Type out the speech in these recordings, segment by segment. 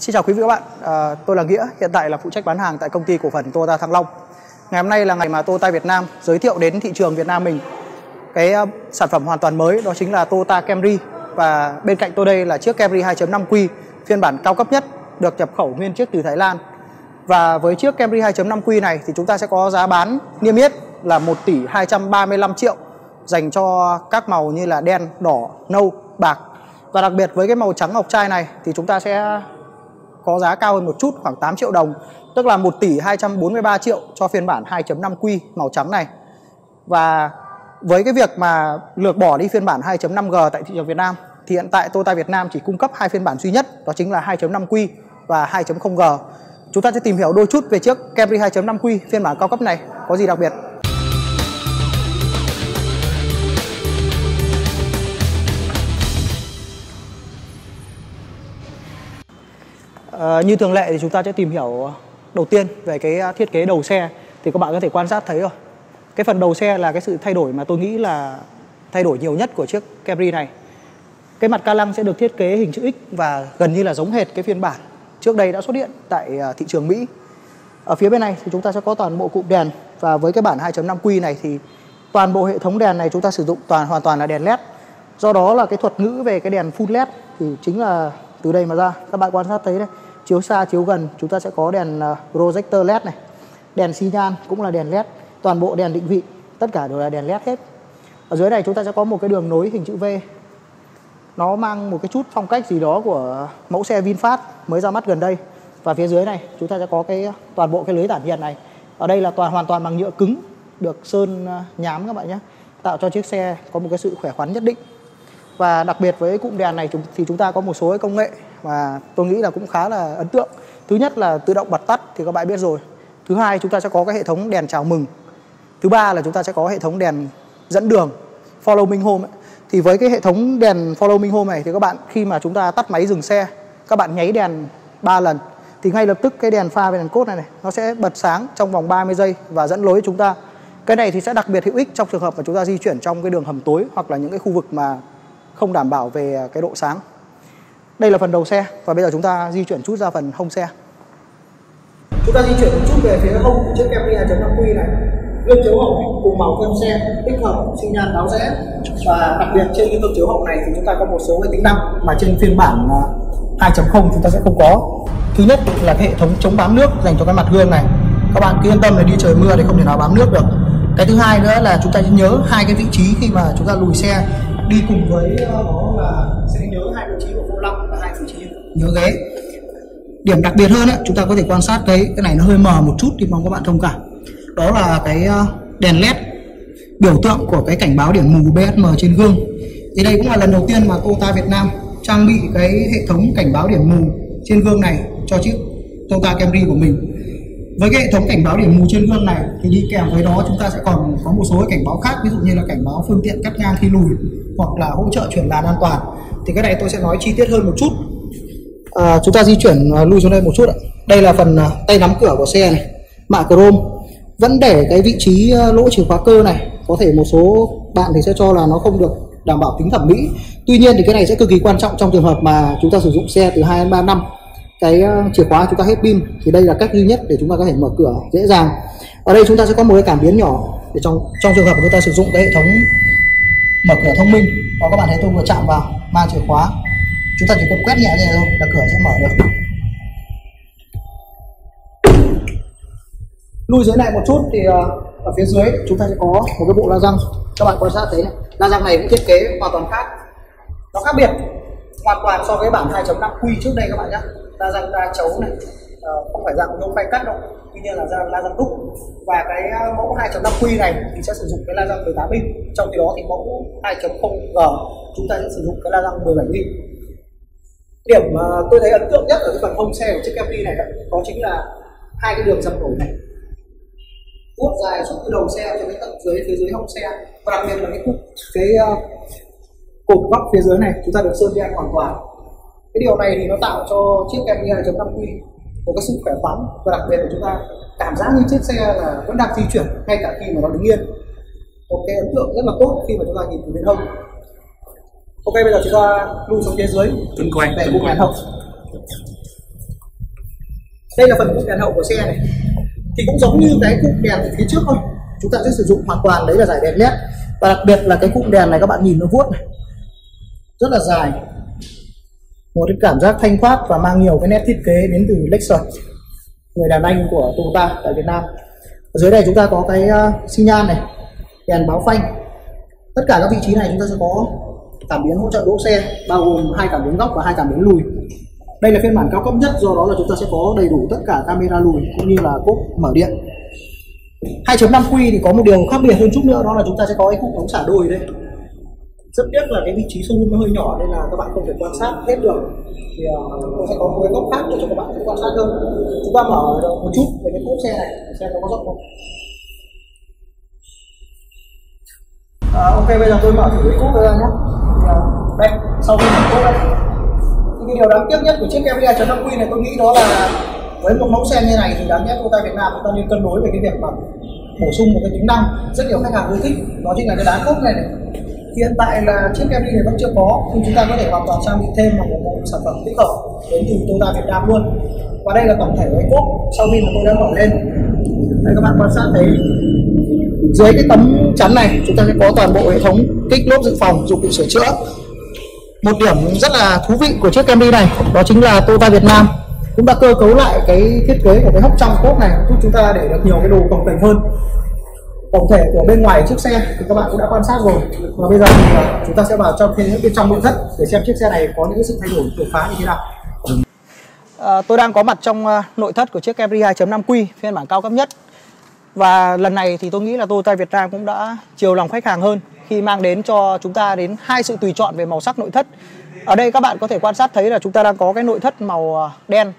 Xin chào quý vị và các bạn, à, tôi là Nghĩa, hiện tại là phụ trách bán hàng tại công ty cổ phần Toyota Thăng Long. Ngày hôm nay là ngày mà Toyota Việt Nam giới thiệu đến thị trường Việt Nam mình cái uh, sản phẩm hoàn toàn mới đó chính là Toyota Camry và bên cạnh tôi đây là chiếc Camry 2.5Q phiên bản cao cấp nhất được nhập khẩu nguyên chiếc từ Thái Lan. Và với chiếc Camry 2.5Q này thì chúng ta sẽ có giá bán niêm yết là 1 tỷ 235 triệu dành cho các màu như là đen, đỏ, nâu, bạc. Và đặc biệt với cái màu trắng ngọc trai này thì chúng ta sẽ có giá cao hơn một chút, khoảng 8 triệu đồng, tức là 1 tỷ 243 triệu cho phiên bản 2.5Q màu trắng này. Và với cái việc mà lược bỏ đi phiên bản 2.5G tại thị trường Việt Nam, thì hiện tại Toyota Việt Nam chỉ cung cấp hai phiên bản duy nhất, đó chính là 2.5Q và 2.0G chúng ta sẽ tìm hiểu đôi chút về chiếc Camry 2.5Q phiên bản cao cấp này có gì đặc biệt? À, như thường lệ thì chúng ta sẽ tìm hiểu đầu tiên về cái thiết kế đầu xe. Thì các bạn có thể quan sát thấy rồi. Cái phần đầu xe là cái sự thay đổi mà tôi nghĩ là thay đổi nhiều nhất của chiếc Camry này. Cái mặt ca lăng sẽ được thiết kế hình chữ X và gần như là giống hệt cái phiên bản trước đây đã xuất hiện tại à, thị trường Mỹ. Ở phía bên này thì chúng ta sẽ có toàn bộ cụm đèn và với cái bản 2.5Q này thì toàn bộ hệ thống đèn này chúng ta sử dụng toàn hoàn toàn là đèn led. Do đó là cái thuật ngữ về cái đèn full led thì chính là từ đây mà ra. Các bạn quan sát thấy đây chiếu xa, chiếu gần, chúng ta sẽ có đèn à, projector led này, đèn xi nhan cũng là đèn led, toàn bộ đèn định vị, tất cả đều là đèn led hết. Ở dưới này chúng ta sẽ có một cái đường nối hình chữ V. Nó mang một cái chút phong cách gì đó của mẫu xe VinFast mới ra mắt gần đây. Và phía dưới này chúng ta sẽ có cái à, toàn bộ cái lưới tản nhiệt này. Ở đây là toàn, hoàn toàn bằng nhựa cứng, được sơn à, nhám các bạn nhé, tạo cho chiếc xe có một cái sự khỏe khoắn nhất định. Và đặc biệt với cụm đèn này thì chúng ta có một số công nghệ và tôi nghĩ là cũng khá là ấn tượng. Thứ nhất là tự động bật tắt thì các bạn biết rồi. Thứ hai, chúng ta sẽ có cái hệ thống đèn chào mừng. Thứ ba là chúng ta sẽ có hệ thống đèn dẫn đường, follow me home ấy. thì với cái hệ thống đèn follow me home này thì các bạn, khi mà chúng ta tắt máy dừng xe, các bạn nháy đèn 3 lần, thì ngay lập tức cái đèn pha và đèn cốt này này, nó sẽ bật sáng trong vòng 30 giây và dẫn lối chúng ta. Cái này thì sẽ đặc biệt hữu ích trong trường hợp mà chúng ta di chuyển trong cái đường hầm tối hoặc là những cái khu vực mà không đảm bảo về cái độ sáng đây là phần đầu xe và bây giờ chúng ta di chuyển chút ra phần hông xe. Chúng ta di chuyển một chút về phía hông của chiếc Camry 2.5Q này. Gương chiếu hậu cùng màu kem xe, tích hợp xi nhan báo rẽ. Và đặc biệt trên cái gương chiếu hậu này thì chúng ta có một số cái tính năng mà trên phiên bản à, 2.0 chúng ta sẽ không có. Thứ nhất là cái hệ thống chống bám nước dành cho cái mặt gương này. Các bạn cứ yên tâm là đi trời mưa thì không thể nào bám nước được. Cái thứ hai nữa là chúng ta nhớ hai cái vị trí khi mà chúng ta lùi xe, đi cùng với à, đó là sẽ nhớ hai vị trí nhớ ghế điểm đặc biệt hơn ấy, chúng ta có thể quan sát thấy cái này nó hơi mờ một chút thì mong các bạn thông cảm. Đó là cái ờ, đèn led biểu tượng của cái cảnh báo điểm mù BSM trên gương. Thì đây cũng là lần đầu tiên mà Toyota Việt Nam trang bị cái hệ thống cảnh báo điểm mù trên gương này cho chiếc Toyota Camry của mình. Với cái hệ thống cảnh báo điểm mù trên gương này thì đi kèm với đó chúng ta sẽ còn có một số cảnh báo khác ví dụ như là cảnh báo phương tiện cắt ngang khi lùi hoặc là hỗ trợ chuyển làn an toàn. Thì cái này tôi sẽ nói chi tiết hơn một chút à, chúng ta di chuyển à, lui xuống đây một chút ạ. Đây là phần à, tay nắm cửa của xe này mạ chrome. Vẫn để cái vị trí à, lỗ chìa khóa cơ này. Có thể một số bạn thì sẽ cho là nó không được đảm bảo tính thẩm mỹ. Tuy nhiên thì cái này sẽ cực kỳ quan trọng trong trường hợp mà chúng ta sử dụng xe từ 2 đến 3 năm. Cái chìa khóa chúng ta hết pin thì đây là cách duy nhất để chúng ta có thể mở cửa dễ dàng. Ở đây chúng ta sẽ có một cái cảm biến nhỏ để trong trong trường hợp chúng ta sử dụng cái hệ thống mở cửa thông minh. Và các bạn thấy tôi vừa chạm vào mang chìa khóa chúng ta chỉ cần quét nhẹ như này thôi là cửa sẽ mở được. Lùi dưới này một chút thì ờ, ở phía dưới chúng ta sẽ có một cái bộ la răng. Các bạn quan sát thấy này, la răng này cũng thiết kế hoàn toàn khác. Nó khác biệt hoàn toàn so với bản 2.5 quy trước đây các bạn nhé la răng đa chấu này ờ, không phải dạng nhôm phay cắt đâu. Tuy nhiên là ra la răng đúc. Và cái ờ, mẫu 2.5 quy này thì sẽ sử dụng cái la răng 18 inch. Trong khi đó thì mẫu 2.0 g, chúng ta sẽ sử dụng cái la răng 17 inch điểm mà tôi thấy ấn tượng nhất ở cái phần hông xe của chiếc Camry này đó chính là hai cái đường dập nổi này. Vuốt dài suốt từ đầu xe cho đến tận dưới phía dưới hông xe. Và đặc biệt là cái cục cái uh, cột góc phía dưới này chúng ta được sơn đen hoàn toàn. Cái điều này thì nó tạo cho chiếc Camry 2.5 quy một cái sự khỏe khoắn và đặc biệt là chúng ta cảm giác như chiếc xe là vẫn đang di chuyển ngay cả khi mà nó đứng yên. Một cái ấn tượng rất là tốt khi mà chúng ta nhìn từ bên hông ok bây giờ chúng ta lui xuống phía dưới. Tuấn quay để cùng đèn hậu. Đây là phần cụm đèn hậu của xe này. Thì cũng giống như cái cụm đèn từ phía trước thôi. Chúng ta sẽ sử dụng hoàn toàn đấy là giải đèn led. Và đặc biệt là cái cụm đèn này các bạn nhìn nó vuốt này. Rất là dài. Một cái cảm giác thanh thoát và mang nhiều cái nét thiết kế đến từ Lexus người đàn anh của Toyota tại Việt Nam. Ở dưới này chúng ta có cái uh, xi nhan này đèn báo phanh. Tất cả các vị trí này chúng ta sẽ có cảm biến hỗ trợ đỗ xe bao gồm hai cảm biến góc và hai cảm biến lùi. Đây là phiên bản cao cấp nhất do đó là chúng ta sẽ có đầy đủ tất cả camera lùi cũng như là cốp mở điện. 2.5 Q thì có một điều khác biệt hơn chút nữa đó là chúng ta sẽ có cái cục ống xả đôi đây. Rất tiếc là cái vị trí showroom nó hơi nhỏ nên là các bạn không thể quan sát hết được. Thì ờ, uh, tôi sẽ có một cái góc khác để cho các bạn quan sát hơn. Chúng ta mở một chút về cái cốp xe này xem nó có rộng không. À, ok bây giờ tôi mở thử cái cốp ra nhé là đây sau khi mình tốt đây thì cái điều đáng tiếc nhất của chiếc Camry 2.5 Q này, tôi nghĩ đó là với một mẫu xe như này thì đáng nhất Toyota Việt Nam chúng ta nên cân đối về cái việc mà bổ sung một cái tính năng. Rất nhiều khách hàng ưa thích, đó chính là cái đá cốp này này. Hiện tại là chiếc Camry này vẫn chưa có, nhưng chúng ta có thể hoàn toàn trang bị thêm một bộ sản phẩm tích hợp đến từ Toyota Việt Nam luôn. Và đây là tổng thể cái cốp, sau khi mà tôi đã mở lên. Đây, các bạn quan sát thấy dưới cái tấm chắn này chúng ta sẽ có toàn bộ hệ thống kích lốp dự phòng dụng cụ sửa chữa. Một điểm rất là thú vị của chiếc Camry này đó chính là Toyota Việt Nam cũng đã cơ cấu lại cái thiết kế của cái hốc trong cốp này giúp chúng ta để được nhiều cái đồ cồng kềnh hơn. Tổng thể của bên ngoài chiếc xe thì các bạn cũng đã quan sát rồi. Và bây giờ thì à, chúng ta sẽ vào trong bên trong nội thất để xem chiếc xe này có những sự thay đổi đột phá như thế nào. À, tôi đang có mặt trong à, nội thất của chiếc Camry 2.5 Q phiên bản cao cấp nhất và lần này thì tôi nghĩ là Toyota Việt Nam cũng đã chiều lòng khách hàng hơn khi mang đến cho chúng ta đến hai sự tùy chọn về màu sắc nội thất. Ở đây các bạn có thể quan sát thấy là chúng ta đang có cái nội thất màu à, đen.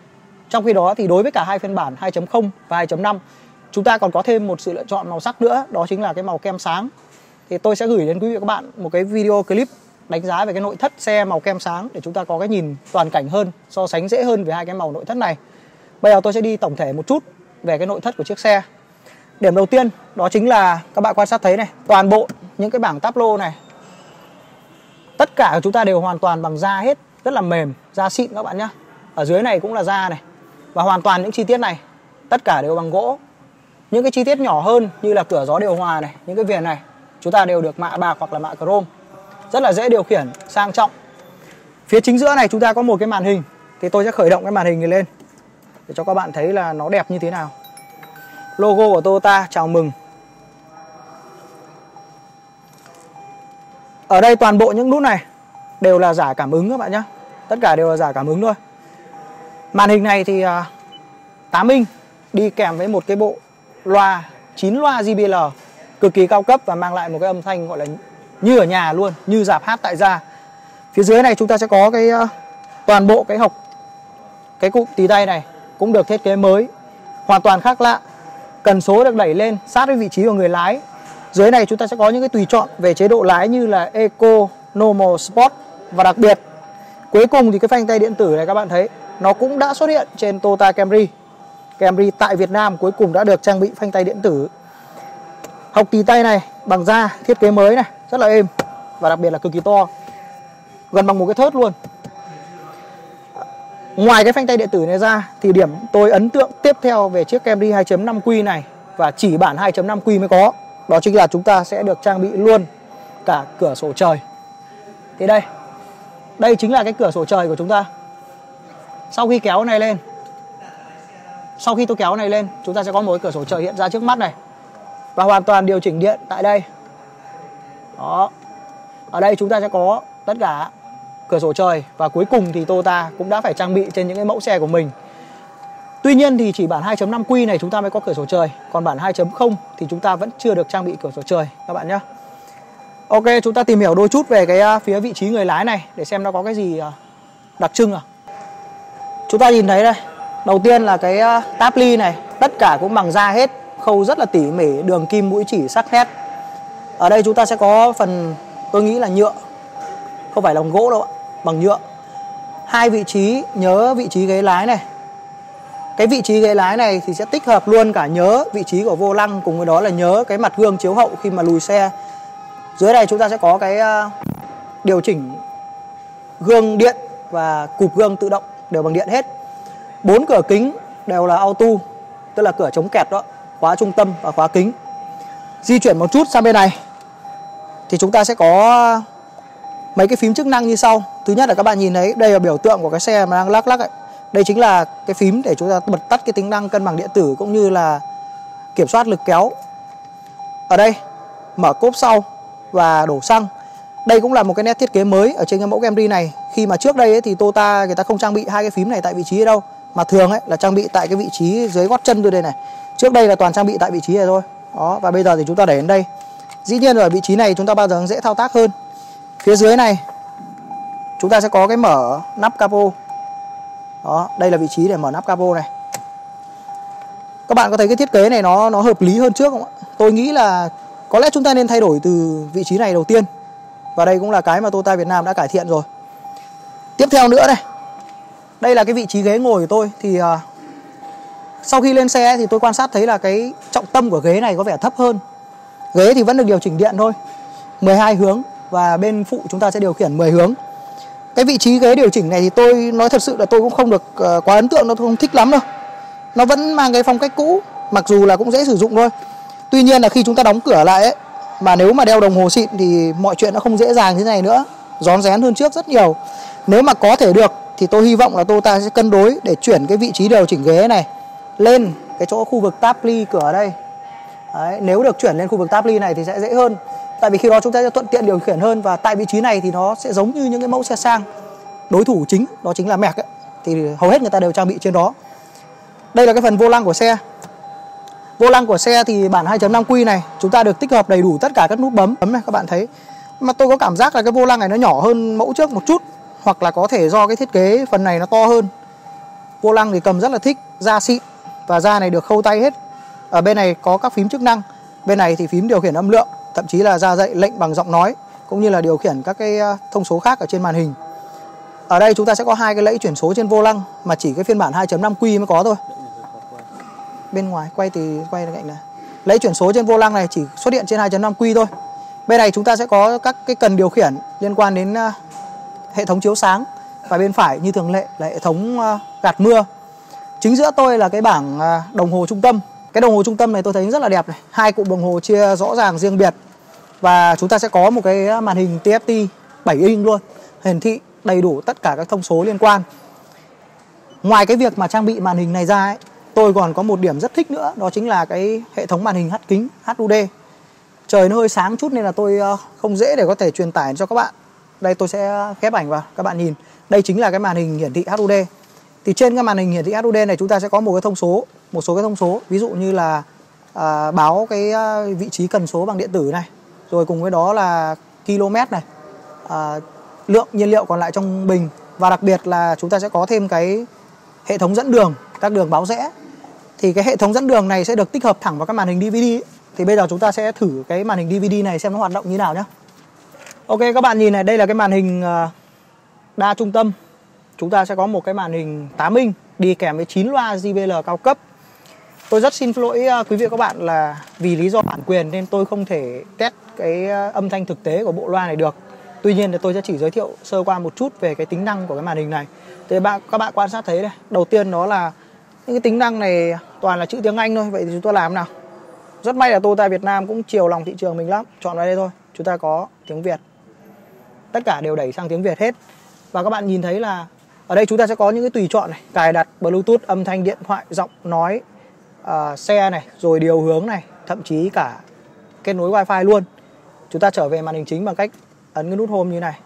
Trong khi đó thì đối với cả hai phiên bản 2.0 và 2.5 chúng ta còn có thêm một sự lựa chọn màu sắc nữa, đó chính là cái màu kem sáng. Thì tôi sẽ gửi đến quý vị và các bạn một cái video clip đánh giá về cái nội thất xe màu kem sáng để chúng ta có cái nhìn toàn cảnh hơn, so sánh dễ hơn về hai cái màu nội thất này. Bây giờ tôi sẽ đi tổng thể một chút về cái nội thất của chiếc xe điểm đầu tiên, đó chính là các bạn quan sát thấy này, toàn bộ những cái bảng táp lô này, tất cả chúng ta đều hoàn toàn bằng da hết, rất là mềm, da xịn các bạn nhá. Ở dưới này cũng là da này. Và hoàn toàn những chi tiết này, tất cả đều bằng gỗ. Những cái chi tiết nhỏ hơn như là cửa gió điều hòa này, những cái viền này, chúng ta đều được mạ bạc hoặc là mạ chrome. Rất là dễ điều khiển, sang trọng. Phía chính giữa này chúng ta có một cái màn hình, thì tôi sẽ khởi động cái màn hình này lên, để cho các bạn thấy là nó đẹp như thế nào logo của Toyota, chào mừng. Ở đây toàn bộ những nút này đều là giả cảm ứng các bạn nhé tất cả đều là giả cảm ứng thôi. Màn hình này thì à, 8 inch, đi kèm với một cái bộ loa 9 loa JBL cực kỳ cao cấp và mang lại một cái âm thanh gọi là như ở nhà luôn, như dạp hát tại gia. Phía dưới này chúng ta sẽ có cái à, toàn bộ cái hộc cái cụm tí tay này cũng được thiết kế mới, hoàn toàn khác lạ cần số được đẩy lên sát với vị trí của người lái. Dưới này chúng ta sẽ có những cái tùy chọn về chế độ lái như là Eco, Normal, Sport và đặc biệt cuối cùng thì cái phanh tay điện tử này các bạn thấy nó cũng đã xuất hiện trên Toyota Camry. Camry tại Việt Nam cuối cùng đã được trang bị phanh tay điện tử. Học tì tay này bằng da thiết kế mới này rất là êm và đặc biệt là cực kỳ to gần bằng một cái thớt luôn ngoài cái phanh tay điện tử này ra, thì điểm tôi ấn tượng tiếp theo về chiếc Camry 2.5Q này và chỉ bản 2.5Q mới có, đó chính là chúng ta sẽ được trang bị luôn cả cửa sổ trời. Thì đây đây chính là cái cửa sổ trời của chúng ta. Sau khi kéo này lên, sau khi tôi kéo này lên, chúng ta sẽ có một cái cửa sổ trời hiện ra trước mắt này. Và hoàn toàn điều chỉnh điện tại đây. Đó, ở đây chúng ta sẽ có tất cả cửa sổ trời. Và cuối cùng thì Toyota cũng đã phải trang bị trên những cái mẫu xe của mình. Tuy nhiên thì chỉ bản 2.5 Q này chúng ta mới có cửa sổ trời. Còn bản 2.0 thì chúng ta vẫn chưa được trang bị cửa sổ trời. Các bạn nhé. Ok, chúng ta tìm hiểu đôi chút về cái à, phía vị trí người lái này Để xem nó có cái gì à, đặc trưng à Chúng ta nhìn thấy đây. Đầu tiên là cái à, táp ly này. Tất cả cũng bằng da hết. Khâu rất là tỉ mỉ, Đường kim mũi chỉ sắc nét. Ở đây chúng ta sẽ có phần, tôi nghĩ là nhựa. Không phải là gỗ đâu ạ. Bằng nhựa. Hai vị trí, nhớ vị trí ghế lái này. Cái vị trí ghế lái này thì sẽ tích hợp luôn cả nhớ vị trí của vô lăng cùng với đó là nhớ cái mặt gương chiếu hậu khi mà lùi xe. Dưới này chúng ta sẽ có cái ờ, điều chỉnh gương điện và cụp gương tự động đều bằng điện hết. Bốn cửa kính đều là auto, tức là cửa chống kẹt đó, khóa trung tâm và khóa kính. Di chuyển một chút sang bên này, thì chúng ta sẽ có mấy cái phím chức năng như sau. Thứ nhất là các bạn nhìn thấy đây là biểu tượng của cái xe mà đang lắc lắc ấy. đây chính là cái phím để chúng ta bật tắt cái tính năng cân bằng điện tử cũng như là kiểm soát lực kéo. Ở đây mở cốp sau và đổ xăng. Đây cũng là một cái nét thiết kế mới ở trên cái mẫu Camry này. Khi mà trước đây ấy, thì Toyota người ta không trang bị hai cái phím này tại vị trí đâu mà thường ấy là trang bị tại cái vị trí dưới gót chân tôi đây này. Trước đây là toàn trang bị tại vị trí này thôi. Đó và bây giờ thì chúng ta để đến đây. Dĩ nhiên ở vị trí này chúng ta bao giờ dễ thao tác hơn phía dưới này chúng ta sẽ có cái mở nắp capo. Đó đây là vị trí để mở nắp capo này. Các bạn có thấy cái thiết kế này nó nó hợp lý hơn trước không ạ? Tôi nghĩ là có lẽ chúng ta nên thay đổi từ vị trí này đầu tiên. Và đây cũng là cái mà Toyota Việt Nam đã cải thiện rồi. Tiếp theo nữa này. Đây là cái vị trí ghế ngồi của tôi. Thì uh, sau khi lên xe thì tôi quan sát thấy là cái trọng tâm của ghế này có vẻ thấp hơn. Ghế thì vẫn được điều chỉnh điện thôi. 12 hướng và bên phụ chúng ta sẽ điều khiển 10 hướng. Cái vị trí ghế điều chỉnh này thì tôi nói thật sự là tôi cũng không được ờ, quá ấn tượng nó không thích lắm đâu. Nó vẫn mang cái phong cách cũ mặc dù là cũng dễ sử dụng thôi. Tuy nhiên là khi chúng ta đóng cửa lại ấy mà nếu mà đeo đồng hồ xịn thì mọi chuyện nó không dễ dàng như thế này nữa rón rén hơn trước rất nhiều. Nếu mà có thể được thì tôi hy vọng là Toyota sẽ cân đối để chuyển cái vị trí điều chỉnh ghế này lên cái chỗ khu vực táp ly cửa đây. Đấy, nếu được chuyển lên khu vực táp ly này thì sẽ dễ hơn tại vì khi đó chúng ta sẽ thuận tiện điều khiển hơn và tại vị trí này thì nó sẽ giống như những cái mẫu xe sang. Đối thủ chính đó chính là mẹc ấy. thì hầu hết người ta đều trang bị trên đó. Đây là cái phần vô lăng của xe. Vô lăng của xe thì bản 2.5 quy này, chúng ta được tích hợp đầy đủ tất cả các nút bấm. Bấm này, các bạn thấy. Mà tôi có cảm giác là cái vô lăng này nó nhỏ hơn mẫu trước một chút, hoặc là có thể do cái thiết kế phần này nó to hơn. Vô lăng thì cầm rất là thích, da xịn, và da này được khâu tay hết. Ở bên này có các phím chức năng, bên này thì phím điều khiển âm lượng thậm chí là ra dạy lệnh bằng giọng nói, cũng như là điều khiển các cái ờ, thông số khác ở trên màn hình. Ở đây chúng ta sẽ có hai cái lẫy chuyển số trên vô lăng, mà chỉ cái phiên bản 2.5 Q mới có thôi. Bên ngoài, quay thì quay cạnh này. Lẫy chuyển số trên vô lăng này chỉ xuất hiện trên 2.5 Q thôi. Bên này chúng ta sẽ có các cái cần điều khiển liên quan đến ờ, hệ thống chiếu sáng, và bên phải như thường lệ là hệ thống ờ, gạt mưa. Chính giữa tôi là cái bảng đồng hồ trung tâm cái đồng hồ trung tâm này tôi thấy rất là đẹp này. Hai cụm đồng hồ chia rõ ràng riêng biệt. Và chúng ta sẽ có một cái màn hình TFT 7 inch luôn. Hiển thị đầy đủ tất cả các thông số liên quan. Ngoài cái việc mà trang bị màn hình này ra ấy, tôi còn có một điểm rất thích nữa đó chính là cái hệ thống màn hình hắt kính HUD trời nó hơi sáng chút nên là tôi ờ, không dễ để có thể truyền tải cho các bạn. Đây tôi sẽ ghép ảnh vào các bạn nhìn. Đây chính là cái màn hình hiển thị HUD thì trên cái màn hình hiển thị HUD này chúng ta sẽ có một cái thông số một số cái thông số. Ví dụ như là à, báo cái à, vị trí cần số bằng điện tử này rồi cùng với đó là km này à, lượng nhiên liệu còn lại trong bình. Và đặc biệt là chúng ta sẽ có thêm cái hệ thống dẫn đường các đường báo rẽ. Thì cái hệ thống dẫn đường này sẽ được tích hợp thẳng vào các màn hình DVD thì bây giờ chúng ta sẽ thử cái màn hình DVD này xem nó hoạt động như nào nhé Ok các bạn nhìn này đây là cái màn hình à, đa trung tâm. Chúng ta sẽ có một cái màn hình 8 inch đi kèm với 9 loa JBL cao cấp tôi rất xin lỗi à, quý vị và các bạn là vì lý do bản quyền nên tôi không thể test cái à, âm thanh thực tế của bộ loa này được. Tuy nhiên thì tôi sẽ chỉ giới thiệu sơ qua một chút về cái tính năng của cái màn hình này. Thì bạn, các bạn quan sát thấy đây. Đầu tiên đó là, những cái tính năng này toàn là chữ tiếng Anh thôi. Vậy thì chúng ta làm nào? Rất may là Toyota Việt Nam cũng chiều lòng thị trường mình lắm. Chọn vào đây thôi. Chúng ta có tiếng Việt. Tất cả đều đẩy sang tiếng Việt hết. Và các bạn nhìn thấy là ở đây chúng ta sẽ có những cái tùy chọn này. Cài đặt Bluetooth, âm thanh, điện thoại, giọng nói uh, xe này rồi điều hướng này thậm chí cả kết nối wifi luôn. Chúng ta trở về màn hình chính bằng cách ấn cái nút home như này.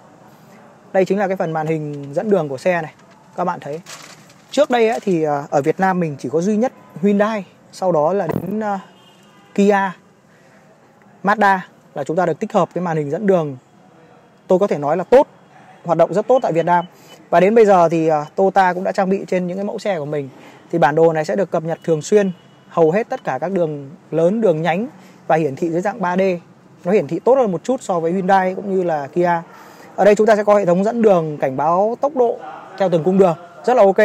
Đây chính là cái phần màn hình dẫn đường của xe này các bạn thấy. Trước đây ấy, thì à, ở Việt Nam mình chỉ có duy nhất Hyundai sau đó là đến uh, Kia Mazda là chúng ta được tích hợp cái màn hình dẫn đường. Tôi có thể nói là tốt hoạt động rất tốt tại Việt Nam. Và đến bây giờ thì uh, Toyota cũng đã trang bị trên những cái mẫu xe của mình. Thì bản đồ này sẽ được cập nhật thường xuyên hầu hết tất cả các đường lớn, đường nhánh và hiển thị dưới dạng 3D nó hiển thị tốt hơn một chút so với Hyundai cũng như là Kia. Ở đây chúng ta sẽ có hệ thống dẫn đường, cảnh báo tốc độ theo từng cung đường, rất là ok.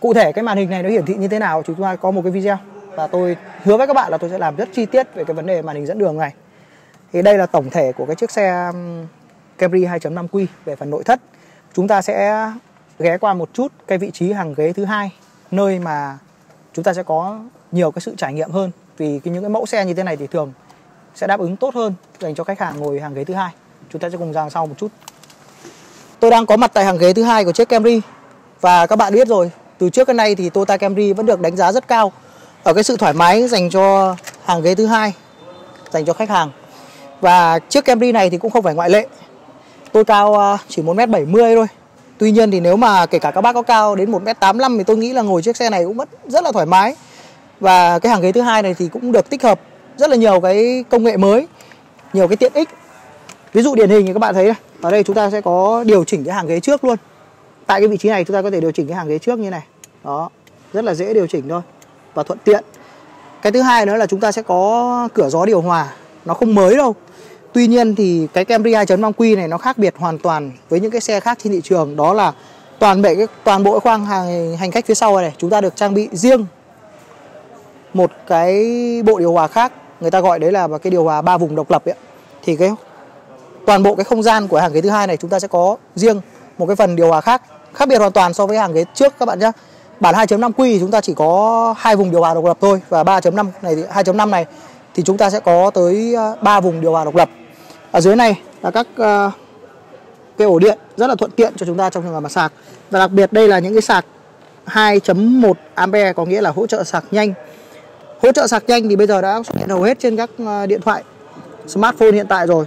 Cụ thể cái màn hình này nó hiển thị như thế nào chúng ta có một cái video và tôi hứa với các bạn là tôi sẽ làm rất chi tiết về cái vấn đề màn hình dẫn đường này. Thì đây là tổng thể của cái chiếc xe Camry 2.5 Q về phần nội thất. Chúng ta sẽ ghé qua một chút cái vị trí hàng ghế thứ hai, nơi mà chúng ta sẽ có nhiều cái sự trải nghiệm hơn, vì cái những cái mẫu xe như thế này thì thường sẽ đáp ứng tốt hơn dành cho khách hàng ngồi hàng ghế thứ hai. Chúng ta sẽ cùng ra sau một chút. Tôi đang có mặt tại hàng ghế thứ hai của chiếc Camry. Và các bạn biết rồi, từ trước đến nay thì Toyota Camry vẫn được đánh giá rất cao ở cái sự thoải mái dành cho hàng ghế thứ hai, dành cho khách hàng. Và chiếc Camry này thì cũng không phải ngoại lệ. Tôi cao à, chỉ 1m70 thôi. Tuy nhiên thì nếu mà kể cả các bác có cao đến 1m85 thì tôi nghĩ là ngồi chiếc xe này cũng vẫn rất là thoải mái. Và cái hàng ghế thứ hai này thì cũng được tích hợp rất là nhiều cái công nghệ mới, nhiều cái tiện ích. Ví dụ điển hình thì các bạn thấy ở đây chúng ta sẽ có điều chỉnh cái hàng ghế trước luôn. Tại cái vị trí này chúng ta có thể điều chỉnh cái hàng ghế trước như này. Đó, rất là dễ điều chỉnh thôi và thuận tiện. Cái thứ hai nữa là chúng ta sẽ có cửa gió điều hòa, nó không mới đâu Tuy nhiên thì cái Camry 2.5Q này nó khác biệt hoàn toàn với những cái xe khác trên thị trường đó là toàn bộ cái toàn bộ khoang hàng hành khách phía sau này chúng ta được trang bị riêng một cái bộ điều hòa khác người ta gọi đấy là cái điều hòa ba vùng độc lập ấy. Thì cái toàn bộ cái không gian của hàng ghế thứ hai này chúng ta sẽ có riêng một cái phần điều hòa khác khác biệt hoàn toàn so với hàng ghế trước các bạn nhé bản 2.5 quy chúng ta chỉ có hai vùng điều hòa độc lập thôi và 3.5 này 2.5 này thì chúng ta sẽ có tới ờ, 3 vùng điều hòa độc lập. Ở dưới này là các uh, cái ổ điện rất là thuận tiện cho chúng ta trong trường hợp mà sạc. Và đặc biệt đây là những cái sạc 2.1 ampe có nghĩa là hỗ trợ sạc nhanh hỗ trợ sạc nhanh thì bây giờ đã xuất hiện hầu hết trên các ờ, điện thoại smartphone hiện tại rồi.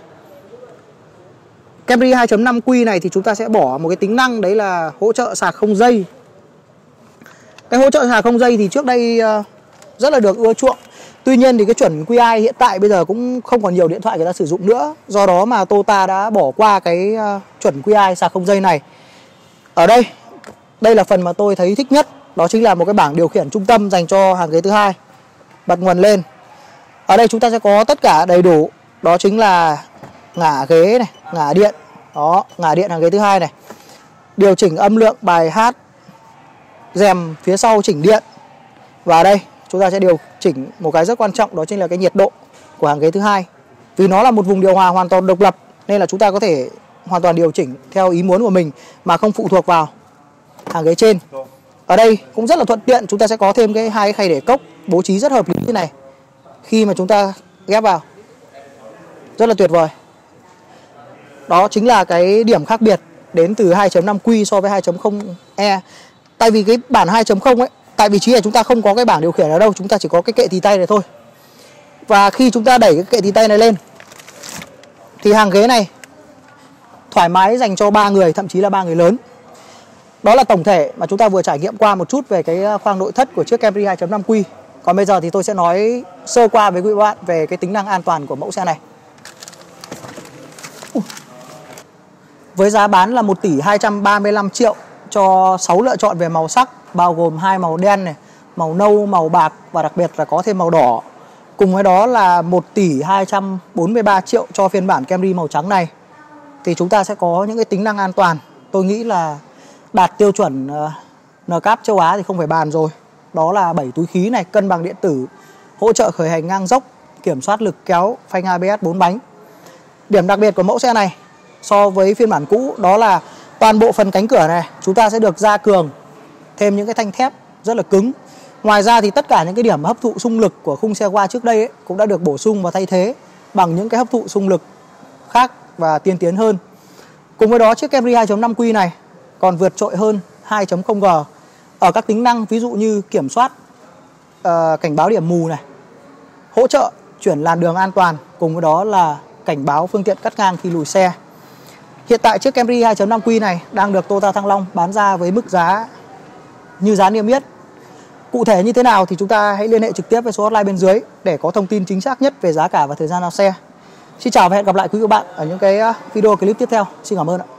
Camry 2.5Q này thì chúng ta sẽ bỏ một cái tính năng đấy là hỗ trợ sạc không dây. Cái hỗ trợ sạc không dây thì trước đây ờ, rất là được ưa chuộng. Tuy nhiên thì cái chuẩn QI hiện tại bây giờ cũng không còn nhiều điện thoại người ta sử dụng nữa. Do đó mà Toyota đã bỏ qua cái ờ, chuẩn QI sạc không dây này. Ở đây, đây là phần mà tôi thấy thích nhất. Đó chính là một cái bảng điều khiển trung tâm dành cho hàng ghế thứ hai. Bật nguồn lên. Ở đây chúng ta sẽ có tất cả đầy đủ. Đó chính là ngả ghế này, ngả điện. Đó, ngả điện hàng ghế thứ hai này. Điều chỉnh âm lượng bài hát Rèm phía sau chỉnh điện. Và đây chúng ta sẽ điều chỉnh một cái rất quan trọng đó chính là cái nhiệt độ của hàng ghế thứ hai. Vì nó là một vùng điều hòa hoàn toàn độc lập nên là chúng ta có thể hoàn toàn điều chỉnh theo ý muốn của mình mà không phụ thuộc vào hàng ghế trên ở đây cũng rất là thuận tiện, chúng ta sẽ có thêm cái hai cái khay để cốc, bố trí rất hợp lý như này. Khi mà chúng ta ghép vào, rất là tuyệt vời. Đó chính là cái điểm khác biệt đến từ 2.5Q so với 2.0E tại vì cái bản 2.0 ấy, tại vị trí này chúng ta không có cái bảng điều khiển ở đâu, chúng ta chỉ có cái kệ tì tay này thôi. Và khi chúng ta đẩy cái kệ tì tay này lên, thì hàng ghế này thoải mái dành cho ba người, thậm chí là ba người lớn đó là tổng thể mà chúng ta vừa trải nghiệm qua một chút về cái ờ, khoang nội thất của chiếc Camry 2.5Q còn bây giờ thì tôi sẽ nói sơ qua với quý bạn về cái tính năng an toàn của mẫu xe này với giá bán là 1 tỷ 235 triệu cho 6 lựa chọn về màu sắc bao gồm hai màu đen này, màu nâu, màu bạc và đặc biệt là có thêm màu đỏ. Cùng với đó là 1 tỷ 243 triệu cho phiên bản Camry màu trắng này. Thì chúng ta sẽ có những cái tính năng an toàn. Tôi nghĩ là đạt tiêu chuẩn ờ, NCAP châu Á thì không phải bàn rồi. Đó là 7 túi khí này, cân bằng điện tử, hỗ trợ khởi hành ngang dốc, kiểm soát lực kéo, phanh ABS 4 bánh. Điểm đặc biệt của mẫu xe này so với phiên bản cũ đó là toàn bộ phần cánh cửa này chúng ta sẽ được gia cường thêm những cái thanh thép rất là cứng ngoài ra thì tất cả những cái điểm hấp thụ xung lực của khung xe qua trước đây ấy, cũng đã được bổ sung và thay thế bằng những cái hấp thụ xung lực khác và tiên tiến hơn cùng với đó chiếc Camry 2.5Q này còn vượt trội hơn 2.0G ở các tính năng ví dụ như kiểm soát uh, cảnh báo điểm mù này hỗ trợ chuyển làn đường an toàn cùng với đó là cảnh báo phương tiện cắt ngang khi lùi xe Hiện tại chiếc Camry 2.5Q này đang được Toyota Thăng Long bán ra với mức giá như giá niêm yết. Cụ thể như thế nào thì chúng ta hãy liên hệ trực tiếp với số hotline bên dưới để có thông tin chính xác nhất về giá cả và thời gian giao xe. Xin chào và hẹn gặp lại quý vị và bạn ở những cái ờ, video clip tiếp theo. Xin cảm ơn ạ.